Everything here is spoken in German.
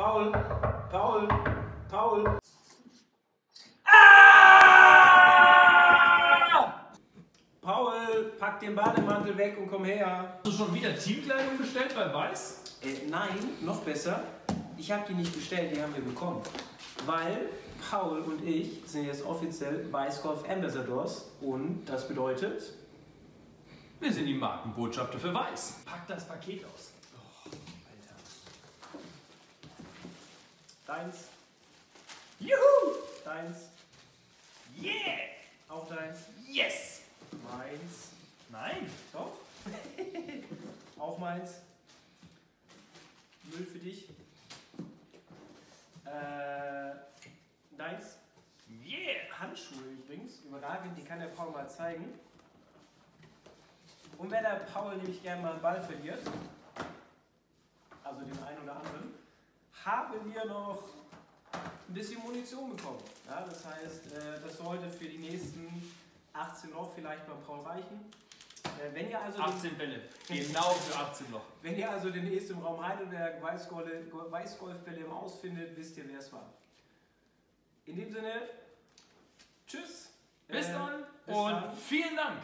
Paul, Paul, Paul. Paul, pack den Bademantel weg und komm her. Hast du schon wieder Teamkleidung bestellt bei Weiß? Äh, nein, noch besser. Ich habe die nicht bestellt, die haben wir bekommen. Weil Paul und ich sind jetzt offiziell Weißgolf Ambassadors und das bedeutet, Wir sind die Markenbotschafter für Weiß. Pack das Paket aus. Deins, Juhu! deins, Yeah! auch deins, Yes! meins, Nein! doch, auch meins. Müll für dich. Äh, deins. Yeah! Handschuhe übrigens, überragend, die kann der Paul mal zeigen. Und wenn der Paul nämlich gerne mal einen Ball verliert, also den haben wir noch ein bisschen Munition bekommen. Ja, das heißt, äh, das sollte für die nächsten 18 Loch vielleicht beim Paul reichen. Äh, wenn, ihr also den, 18 Bälle. Genau für 18 Loch. wenn ihr also demnächst im Raum Heidelberg Weißgolf- Weißgolfbälle im Ausfindet, wisst ihr, wer es war. In dem Sinne, tschüss. Bis Äh, dann bis und dann. vielen Dank!